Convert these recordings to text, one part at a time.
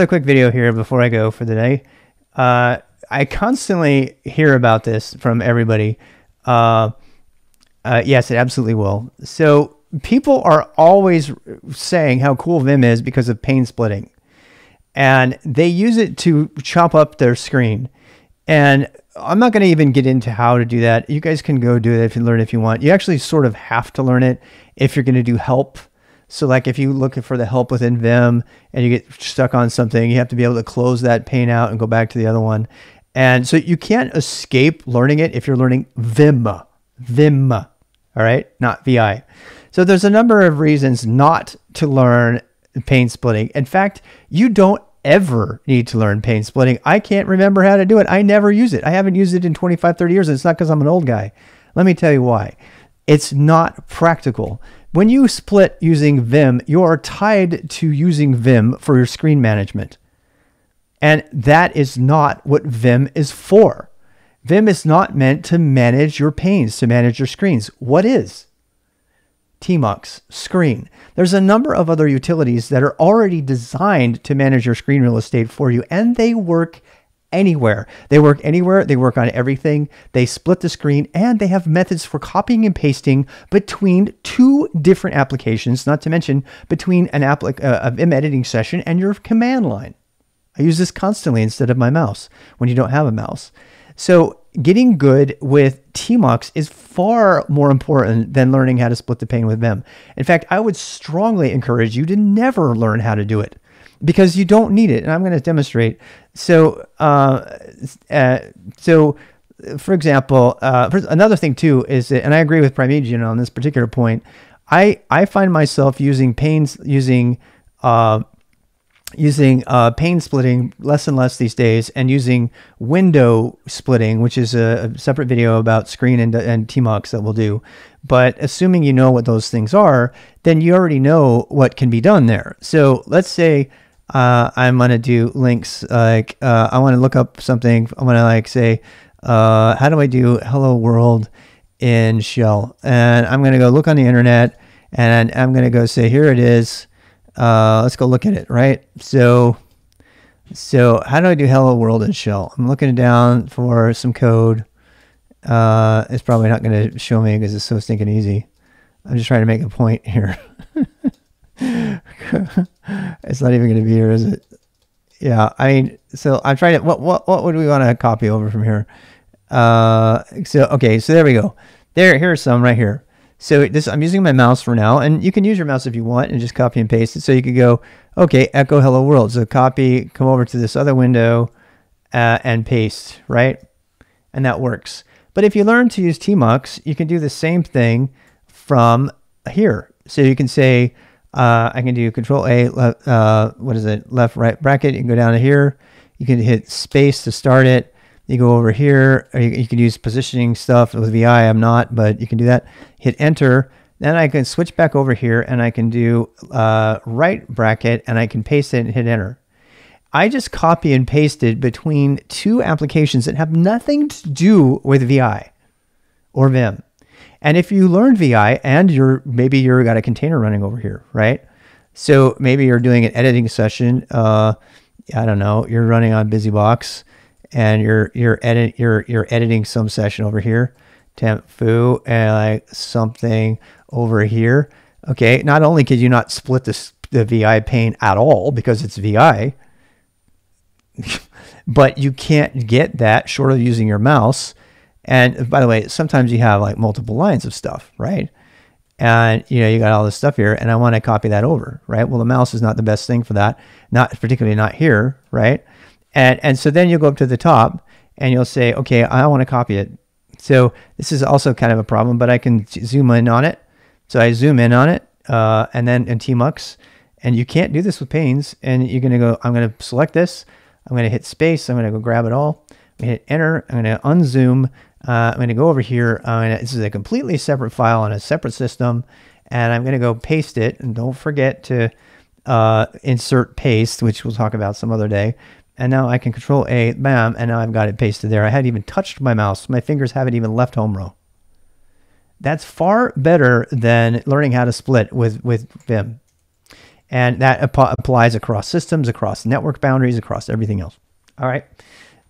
A quick video here before I go for the day. Uh, I constantly hear about this from everybody. Uh, uh, yes, it absolutely will. So people are always saying how cool Vim is because of pane splitting, and they use it to chop up their screen. And I'm not going to even get into how to do that. You guys can go do it if you learn if you want. You actually sort of have to learn it if you're going to do help. So like if you look for the help within Vim and you get stuck on something, you have to be able to close that pane out and go back to the other one. And so you can't escape learning it if you're learning Vim. Vim. All right, not VI. So there's a number of reasons not to learn pane splitting. In fact, you don't ever need to learn pane splitting. I can't remember how to do it. I never use it. I haven't used it in 25, 30 years. And it's not because I'm an old guy. Let me tell you why. It's not practical. When you split using Vim, you are tied to using Vim for your screen management. And that is not what Vim is for. Vim is not meant to manage your panes, to manage your screens. What is? Tmux, screen. There's a number of other utilities that are already designed to manage your screen real estate for you, and they work anywhere. They work anywhere, they work on everything. They split the screen, and they have methods for copying and pasting between two different applications, not to mention between an applic- uh, a Vim editing session and your command line. I use this constantly instead of my mouse when you don't have a mouse. So getting good with Tmux is far more important than learning how to split the pane with Vim. In fact, I would strongly encourage you to never learn how to do it because you don't need it. And I'm going to demonstrate. So, uh, uh, so for example, uh, another thing too is that, and I agree with Primeagen on this particular point. I I find myself using panes using uh, using uh, splitting less and less these days and using window splitting, which is a, a separate video about screen and, and Tmux that we'll do. But assuming you know what those things are, then you already know what can be done there. So let's say uh, I'm to do links like uh, I want to look up something. I'm gonna like say, uh, how do I do hello world in shell? And I'm to go look on the internet and I'm to go say, here it is. Uh, let's go look at it, right? So, so how do I do hello world in shell? I'm looking down for some code. Uh, it's probably not to show me because it's so stinking easy. I'm just trying to make a point here. it's not even going to be here, is it? Yeah, I mean, so I'm trying to, what, what, what would we want to copy over from here? Uh, so, okay, so there we go. There, here's some right here. So this, I'm using my mouse for now, and you can use your mouse if you want and just copy and paste it. So you could go, okay, echo hello world. So copy, come over to this other window uh, and paste, right? And that works. But if you learn to use Tmux, you can do the same thing from here. So you can say, uh, I can do control A, uh, what is it, left, right bracket. You can go down to here. You can hit space to start it. You go over here, you, you can use positioning stuff with VI. I'm not, but you can do that. Hit enter. Then I can switch back over here and I can do uh, right bracket and I can paste it and hit enter. I just copy and pasted between two applications that have nothing to do with VI or Vim. And if you learn VI and you're maybe you're got a container running over here, right? So maybe you're doing an editing session. Uh, I don't know. You're running on BusyBox and you're you're edit you're you're editing some session over here, temp foo and like something over here. Okay, not only could you not split the the VI pane at all because it's VI, but you can't get that short of using your mouse. And by the way, sometimes you have like multiple lines of stuff, right? And you know, you got all this stuff here, and I want to copy that over, right? Well, the mouse is not the best thing for that, not particularly not here, right? And, and so then you'll go up to the top and you'll say, okay, I want to copy it. So this is also kind of a problem, but I can zoom in on it. So I zoom in on it uh, and then in Tmux. And you can't do this with panes. And you're going to go, I'm going to select this. I'm going to hit space. I'm going to go grab it all. Hit enter. I'm going to unzoom. Uh, I'm going to go over here. Gonna, this is a completely separate file on a separate system. And I'm going to go paste it. And don't forget to uh, insert paste, which we'll talk about some other day and now I can control A, bam, and now I've got it pasted there. I hadn't even touched my mouse. My fingers haven't even left home row. That's far better than learning how to split with, with Vim. And that ap- applies across systems, across network boundaries, across everything else. All right.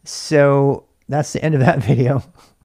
So that's the end of that video.